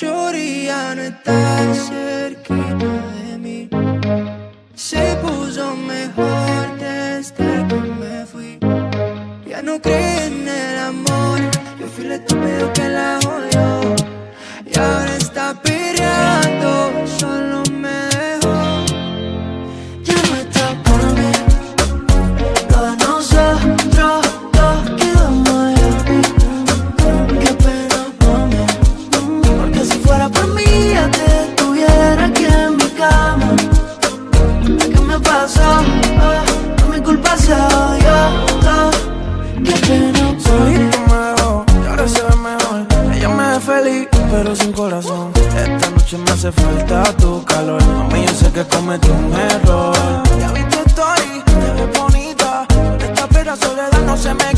Shorty ya no está cerquita de mí. Se puso mejor desde que me fui. Ya no cree en el amor. Yo fui el estúpido que la jodió. hace falta tu calor. Mami, yo sé que cometí un error. Ya vi tu story, te ves bonita. Esta pera soledad no se me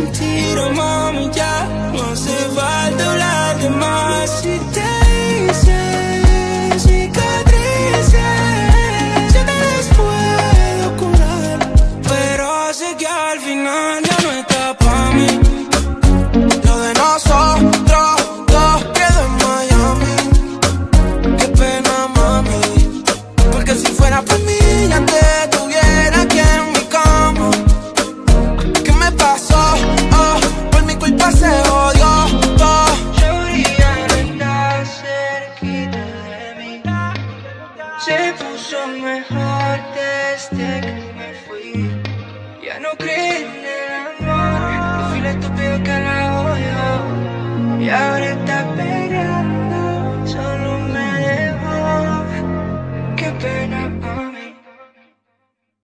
un tiro, mami, ya no hace falta hablar de más. Si no creen en el amor. Yo fui la estúpida que la odio. Y ahora